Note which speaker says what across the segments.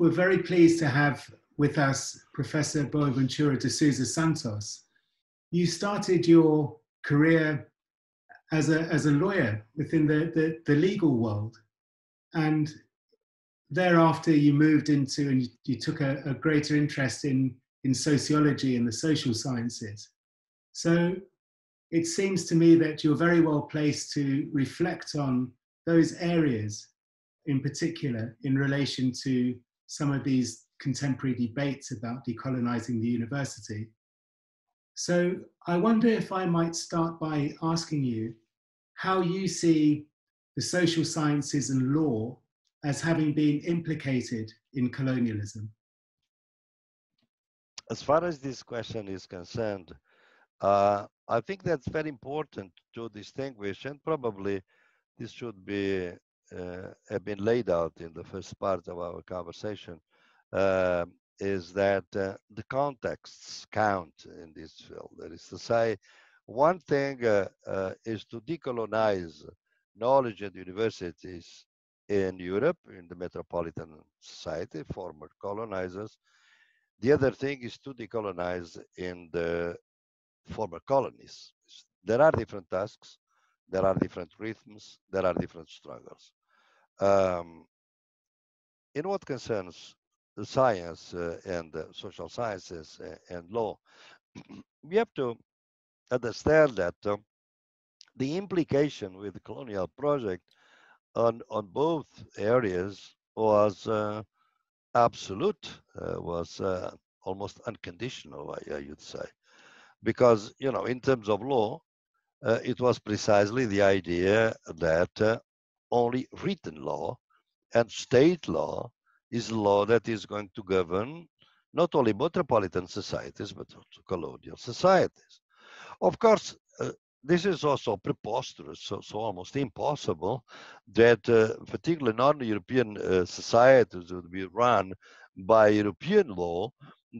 Speaker 1: we're very pleased to have with us Professor Boaventura de Sousa Santos. You started your career as a, as a lawyer within the, the, the legal world. And thereafter, you moved into and you, you took a, a greater interest in, in sociology and the social sciences. So it seems to me that you're very well placed to reflect on those areas in particular in relation to some of these contemporary debates about decolonizing the university. So I wonder if I might start by asking you how you see the social sciences and law as having been implicated in colonialism.
Speaker 2: As far as this question is concerned, uh, I think that's very important to distinguish, and probably this should be have been laid out in the first part of our conversation. Uh, is that uh, the contexts count in this field? That is to say, one thing uh, uh, is to decolonize knowledge at universities in Europe, in the metropolitan society, former colonizers. The other thing is to decolonize in the former colonies. There are different tasks, there are different rhythms, there are different struggles. Um, in what concerns science uh, and uh, social sciences uh, and law, we have to understand that uh, the implication with the colonial project on, on both areas was uh, absolute, uh, was almost unconditional, I, I would say. Because you know in terms of law uh, it was precisely the idea that uh, only written law and state law is law that is going to govern not only metropolitan societies but also colonial societies. Of course uh, this is also preposterous, so, so almost impossible that uh, particularly non-European uh, societies would be run by European law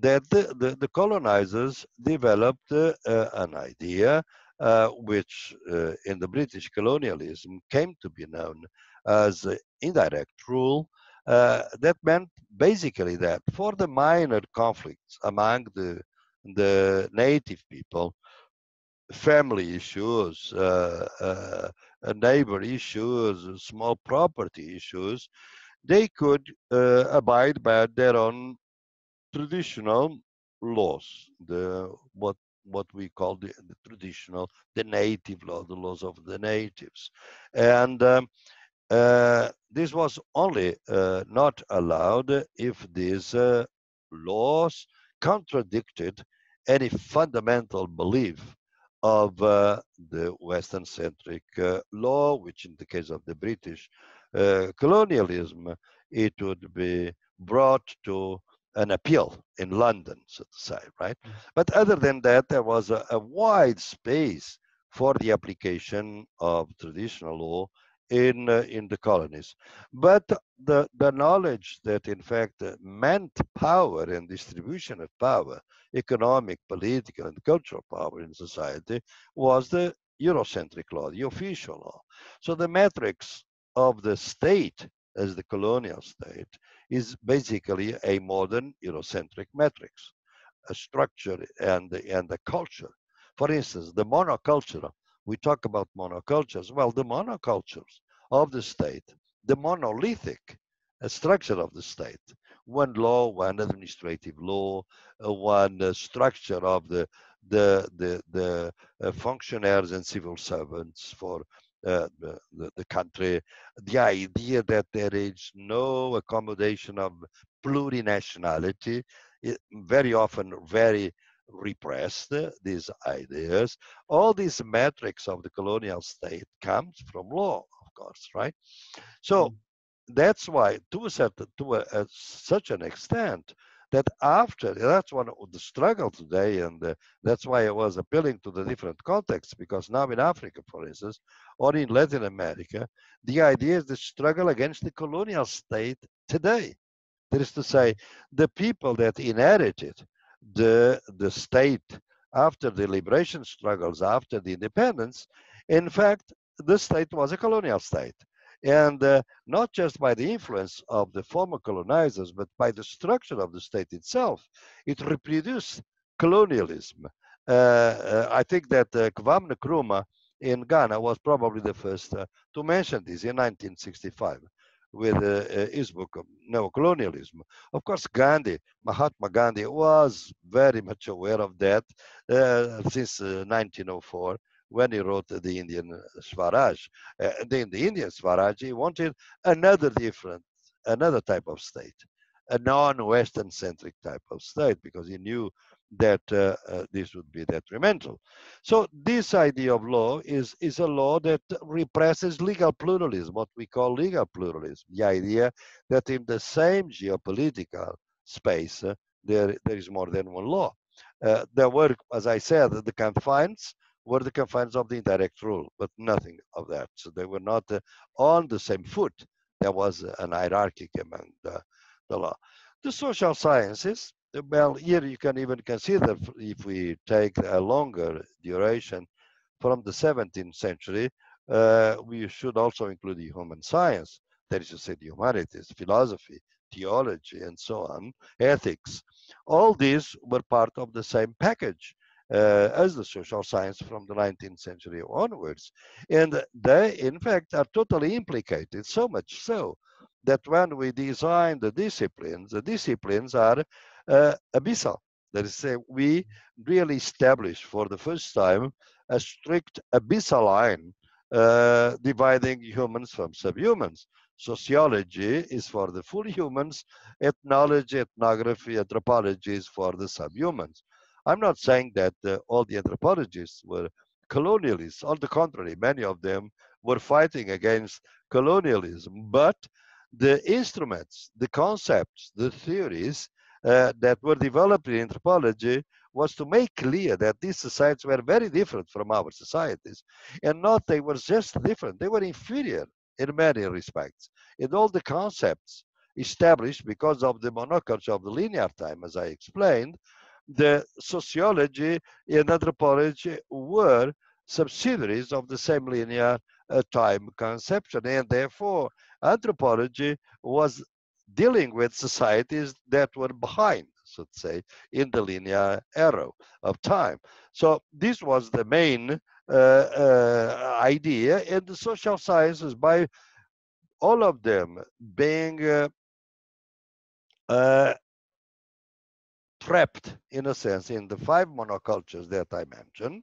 Speaker 2: that the, the, the colonizers developed uh, an idea uh, which uh, in the British colonialism came to be known as indirect rule. Uh, that meant basically that for the minor conflicts among the, the native people, family issues, uh, uh, neighbor issues, small property issues, they could abide by their own traditional laws, the what what we call the, the traditional, the native law, the laws of the natives, and um, uh, this was only uh, not allowed if these uh, laws contradicted any fundamental belief of uh, the Western-centric uh, law, which in the case of the British uh, colonialism, it would be brought to an appeal in London, so to say, right? Mm. But other than that, there was a, a wide space for the application of traditional law in uh, in the colonies. But the the knowledge that in fact uh, meant power and distribution of power, economic, political, and cultural power in society was the Eurocentric law, the official law. So the metrics of the state as the colonial state is basically a modern Eurocentric matrix, a structure and, and a culture. For instance, the monoculture, we talk about monocultures. Well, the monocultures of the state, the monolithic uh, structure of the state, one law, one administrative law, uh, one uh, structure of the the the, the functionaries and civil servants for uh, the, the, country, the idea that there is no accommodation of plurinationality, it, very often very repressed, these ideas. All these metrics of the colonial state comes from law, of course, right? So mm. that's why, to a certain, to a, a, such an extent, that after that's one of the struggle today and uh, that's why i was appealing to the different contexts because now in africa for instance or in latin america the idea is the struggle against the colonial state today. That is to say the people that inherited the the state after the liberation struggles after the independence in fact the state was a colonial state And uh, not just by the influence of the former colonizers, but by the structure of the state itself, it reproduced colonialism. Uh, uh I think that uh, Kwame Nkrumah in Ghana was probably the first uh, to mention this in 1965 with uh, his book Neocolonialism. Of course, Gandhi, Mahatma Gandhi, was very much aware of that uh, since 1904 when he wrote the Indian Swaraj. Uh, the, the Indian Swaraj, he wanted another different, another type of state, a non-Western centric type of state, because he knew that uh, uh, this would be detrimental. So this idea of law is, is a law that represses legal pluralism, what we call legal pluralism, the idea that in the same geopolitical space, uh, there, there is more than one law. Uh, there were, as I said, the confines were the confines of the indirect rule, but nothing of that. So they were not uh, on the same foot. There was an hierarchy among the, the law. The social sciences, well, here you can even consider if we take a longer duration from the 17th century, uh, we should also include the human science, that is to say, the humanities, philosophy, theology, and so on, ethics. All these were part of the same package as the social science from the 19th century onwards. And they, in fact, are totally implicated, so much so that when we design the disciplines, the disciplines are uh, abyssal. That is, say, we really establish for the first time a strict abyssal line uh, dividing humans from subhumans. Sociology is for the full humans, ethnology, ethnography, anthropology is for the subhumans. I'm not saying that uh, all the anthropologists were colonialists. On the contrary, many of them were fighting against colonialism. But the instruments, the concepts, the theories uh, that were developed in anthropology was to make clear that these societies were very different from our societies. And not they were just different, they were inferior in many respects. In all the concepts established because of the monoculture of the linear time, as I explained, the sociology and anthropology were subsidiaries of the same linear uh, time conception. And therefore, anthropology was dealing with societies that were behind, so to say, in the linear arrow of time. So this was the main uh, uh, idea. And the social sciences, by all of them being uh, uh trapped, in a sense, in the five monocultures that I mentioned.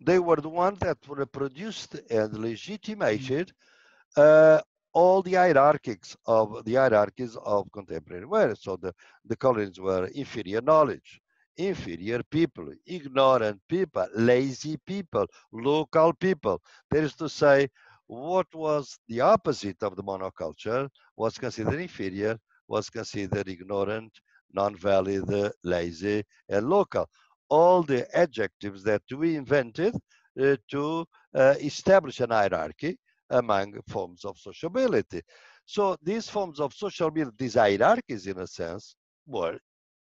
Speaker 2: They were the ones that reproduced and legitimated uh, all the hierarchies of the hierarchies of contemporary world. So the, the colonies were inferior knowledge, inferior people, ignorant people, lazy people, local people. That is to say, what was the opposite of the monoculture was considered inferior, was considered ignorant, non-valid, lazy, and local. All the adjectives that we invented uh, to uh, establish an hierarchy among forms of sociability. So these forms of sociability, these hierarchies in a sense, were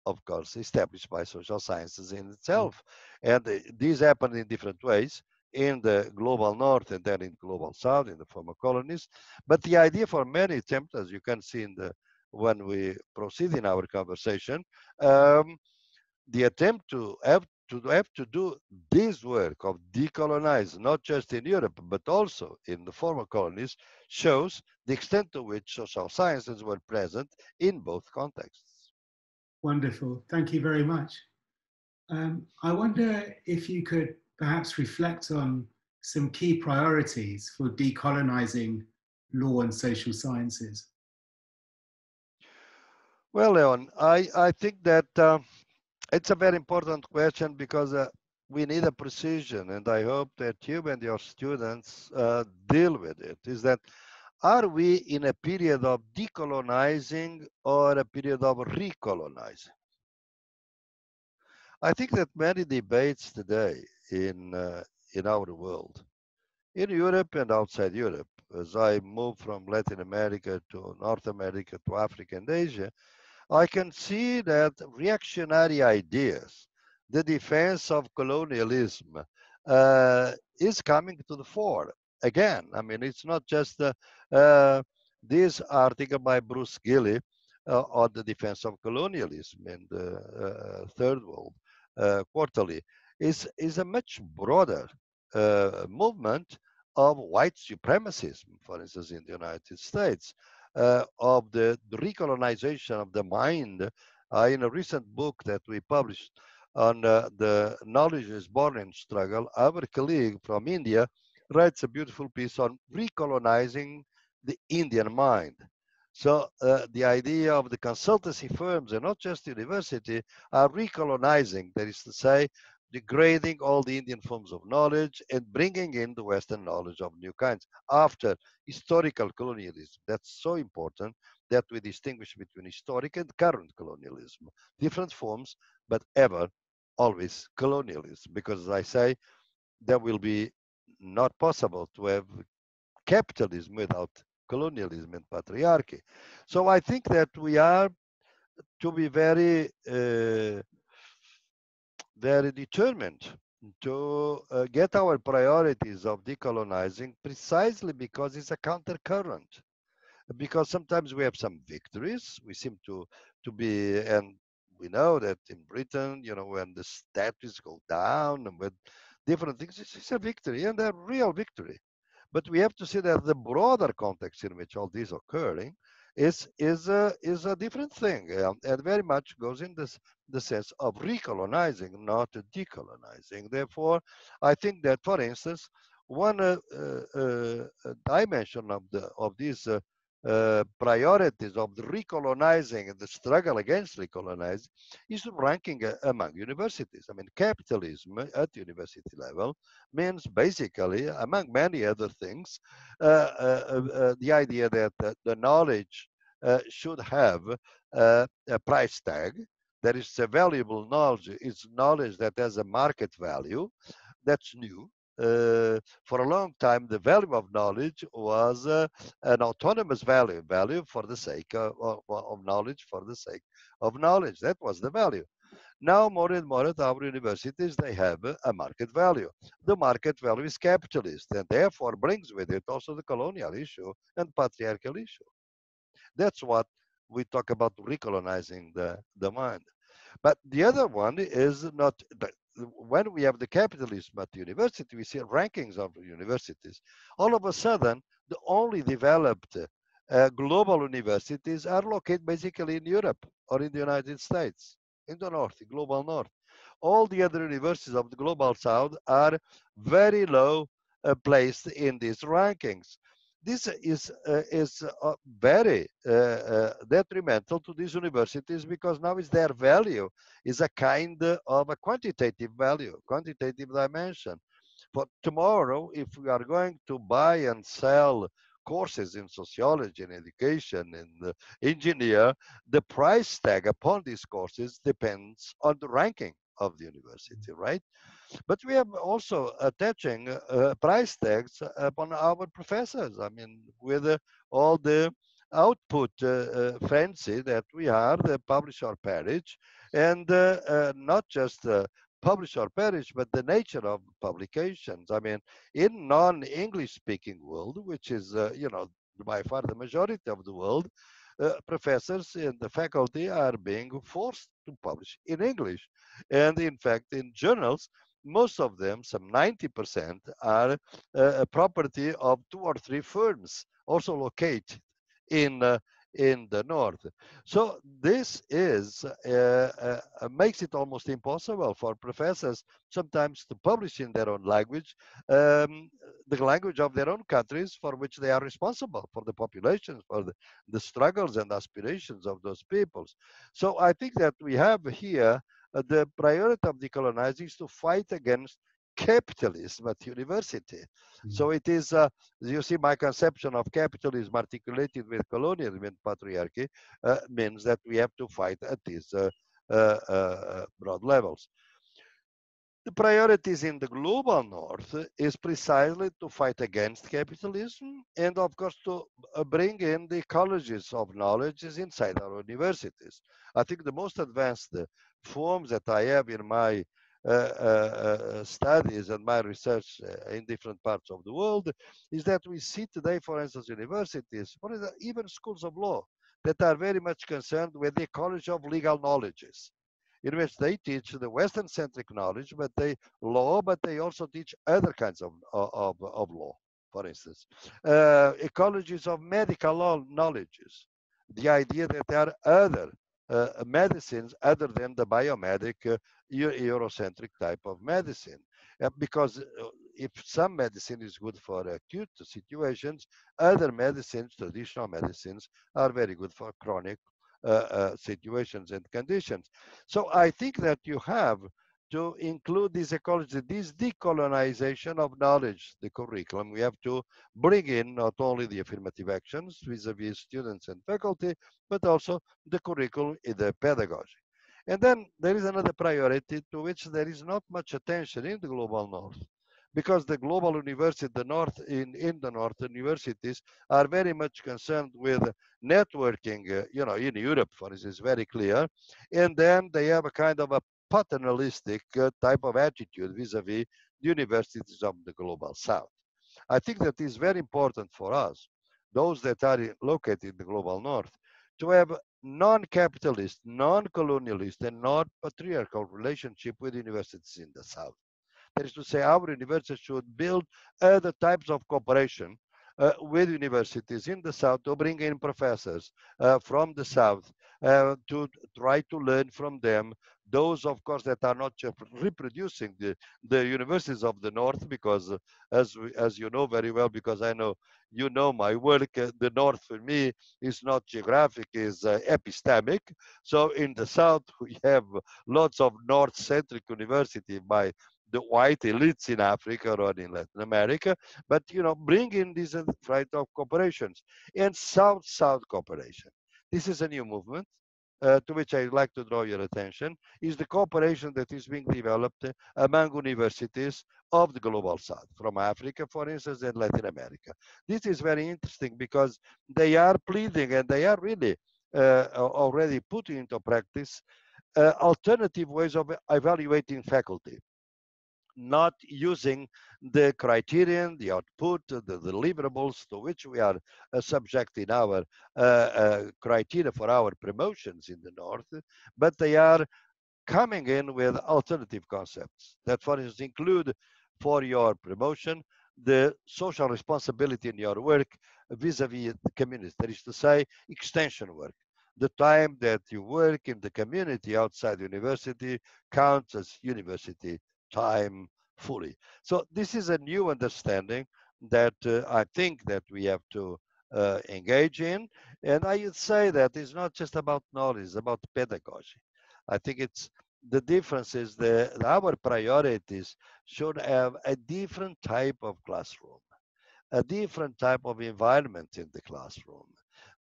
Speaker 2: of course established by social sciences in itself. And uh, these happened in different ways in the global north and then in global south in the former colonies. But the idea for many attempts, as you can see in the when we proceed in our conversation, um, the attempt to have to have to do this work of decolonize, not just in Europe, but also in the former colonies, shows the extent to which social sciences were present in both contexts.
Speaker 1: Wonderful. Thank you very much. Um, I wonder if you could perhaps reflect on some key priorities for decolonizing law and social sciences.
Speaker 2: Well, Leon, I, I think that uh, it's a very important question because uh, we need a precision, and I hope that you and your students uh, deal with it. Is that are we in a period of decolonizing or a period of recolonizing? I think that many debates today in uh, in our world, in Europe and outside Europe, as I move from Latin America to North America to Africa and Asia, I can see that reactionary ideas, the defense of colonialism, uh, is coming to the fore. again. I mean, it's not just uh, this article by Bruce Gilley uh, on the defense of colonialism in the uh, Third World uh, Quarterly is, is a much broader uh, movement of white supremacism, for instance, in the United States, uh, of the, recolonization of the mind. Uh, in a recent book that we published on the knowledge is born in struggle, our colleague from India writes a beautiful piece on recolonizing the Indian mind. So uh, the idea of the consultancy firms and not just university are recolonizing, that is to say, degrading all the Indian forms of knowledge and bringing in the Western knowledge of new kinds after historical colonialism. That's so important that we distinguish between historic and current colonialism. Different forms, but ever, always colonialism. Because as I say, there will be not possible to have capitalism without colonialism and patriarchy. So I think that we are to be very, uh, very determined to uh, get our priorities of decolonizing precisely because it's a countercurrent. Because sometimes we have some victories, we seem to to be, and we know that in Britain, you know, when the statues go down and when different things, it's a victory and a real victory. But we have to see that the broader context in which all this is occurring is is a is a different thing, um, and very much goes in this the sense of recolonizing, not decolonizing. Therefore, I think that, for instance, one uh, uh, uh, dimension of the of this uh, uh, priorities of the recolonizing and the struggle against recolonizing is ranking uh, among universities. I mean, capitalism at university level means basically, among many other things, uh, uh, uh the idea that the knowledge should have a price tag. That is a valuable knowledge. It's knowledge that has a market value. That's new uh, for a long time, the value of knowledge was uh, an autonomous value, value for the sake of, of, of, knowledge, for the sake of knowledge. That was the value. Now, more and more at our universities, they have a market value. The market value is capitalist and therefore brings with it also the colonial issue and patriarchal issue. That's what we talk about recolonizing the, the mind. But the other one is not, when we have the capitalism at the university, we see rankings of universities. All of a sudden, the only developed uh, global universities are located basically in Europe or in the United States, in the north, the global north. All the other universities of the global south are very low uh, placed in these rankings this is uh, is uh, very uh, uh, detrimental to these universities because now is their value is a kind of a quantitative value, quantitative dimension. For tomorrow, if we are going to buy and sell courses in sociology and education and engineer, the price tag upon these courses depends on the ranking of the university, right? But we are also attaching uh, price tags upon our professors. I mean, with uh, all the output uh, uh, fancy that we are, the publish or perish, and uh, not just publish or perish, but the nature of publications. I mean, in non-English speaking world, which is, you know, by far the majority of the world, uh, professors in the faculty are being forced to publish in English. And in fact, in journals, most of them, some 90%, are uh, a property of two or three firms, also located in uh, in the north. So this is uh, uh, makes it almost impossible for professors sometimes to publish in their own language, um, the language of their own countries for which they are responsible for the populations, for the, the struggles and aspirations of those peoples. So I think that we have here uh, the priority of decolonizing is to fight against capitalism at university. Mm. So it is, uh, you see, my conception of capitalism articulated with colonialism and patriarchy uh, means that we have to fight at these uh, uh, uh, broad levels. The priorities in the global north is precisely to fight against capitalism and, of course, to bring in the ecologies of knowledge inside our universities. I think the most advanced forms that I have in my uh, studies and my research in different parts of the world is that we see today, for instance, universities, or even schools of law, that are very much concerned with the ecology of legal knowledges in which they teach the Western centric knowledge, but they law, but they also teach other kinds of, of, of law, for instance. Uh, ecologies of medical knowledges, the idea that there are other uh, medicines other than the biomedic uh, Eurocentric type of medicine. Uh, because uh, if some medicine is good for acute situations, other medicines, traditional medicines, are very good for chronic uh, uh, situations and conditions. So I think that you have to include this ecology, this decolonization of knowledge, the curriculum. We have to bring in not only the affirmative actions vis-a-vis -vis students and faculty, but also the curriculum in the pedagogy. And then there is another priority to which there is not much attention in the global north because the global university, the north in, in the north universities are very much concerned with networking, uh, you know, in Europe, for instance, very clear. And then they have a kind of a paternalistic uh, type of attitude vis-a-vis the universities of the global south. I think that is very important for us, those that are located in the global north, to have non-capitalist, non-colonialist, and non-patriarchal relationship with universities in the south. That is to say, our universities should build other types of cooperation uh, with universities in the south to bring in professors uh, from the south uh, to try to learn from them. Those of course that are not reproducing the, the universities of the north because uh, as we, as you know very well because i know you know my work uh, the north for me is not geographic is uh, epistemic. So in the south we have lots of north centric university by the white elites in Africa or in Latin America, but you know, bring in these right of cooperations and South-South cooperation. This is a new movement. Uh, to which I'd like to draw your attention is the cooperation that is being developed among universities of the global south, from Africa, for instance, and Latin America. This is very interesting because they are pleading and they are really uh, already putting into practice uh, alternative ways of evaluating faculty not using the criterion, the output, the deliverables to which we are uh, subject in our uh, uh, criteria for our promotions in the North, but they are coming in with alternative concepts that, for instance, include for your promotion the social responsibility in your work vis-a-vis -vis the community, that is to say, extension work. The time that you work in the community outside university counts as university time fully. So this is a new understanding that uh, I think that we have to uh, engage in. And I would say that it's not just about knowledge, it's about pedagogy. I think it's the difference is that our priorities should have a different type of classroom, a different type of environment in the classroom,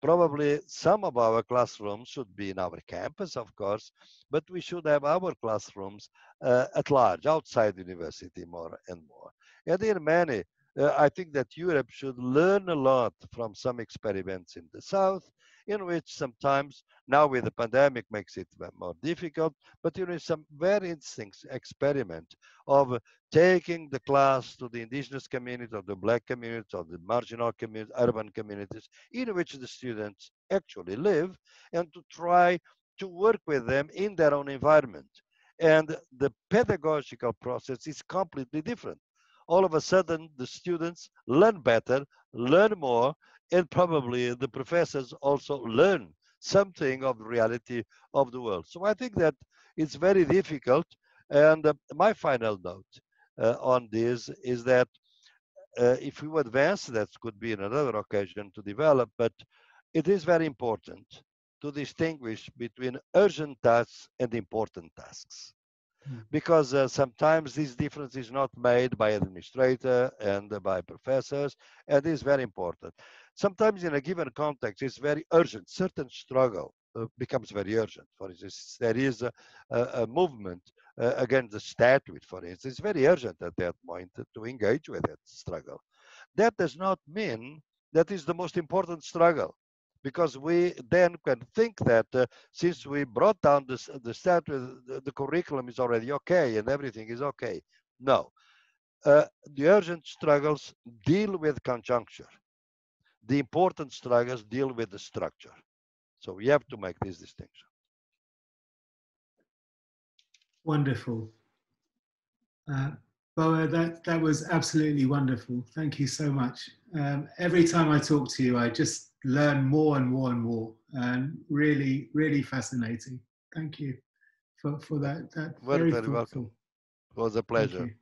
Speaker 2: Probably some of our classrooms should be in our campus, of course, but we should have our classrooms uh, at large, outside university more and more. And there are many. Uh, I think that Europe should learn a lot from some experiments in the South, in which sometimes now with the pandemic makes it more difficult, but you know some very interesting experiment of taking the class to the indigenous community, of the black community, of the marginal community, urban communities, in which the students actually live, and to try to work with them in their own environment. And the pedagogical process is completely different. All of a sudden, the students learn better, learn more, and probably the professors also learn something of the reality of the world. So I think that it's very difficult. And uh, my final note uh, on this is that uh, if we advance, that could be another occasion to develop, but it is very important to distinguish between urgent tasks and important tasks. Hmm. Because uh, sometimes this difference is not made by administrator and by professors, and is very important sometimes in a given context, it's very urgent. Certain struggle uh, becomes very urgent. For instance, there is a, a, a movement uh, against the statute, for instance. It's very urgent at that point to engage with that struggle. That does not mean that is the most important struggle because we then can think that uh, since we brought down the, the statute, the, the, curriculum is already okay and everything is okay. No. Uh, the urgent struggles deal with conjuncture. The important struggles deal with the structure. So we have to make this distinction.
Speaker 1: Wonderful. Uh, Boa, that, that was absolutely wonderful. Thank you so much. Um, every time I talk to you, I just learn more and more and more. And really, really fascinating. Thank you for, for that. that
Speaker 2: very, very, very welcome. It was a pleasure.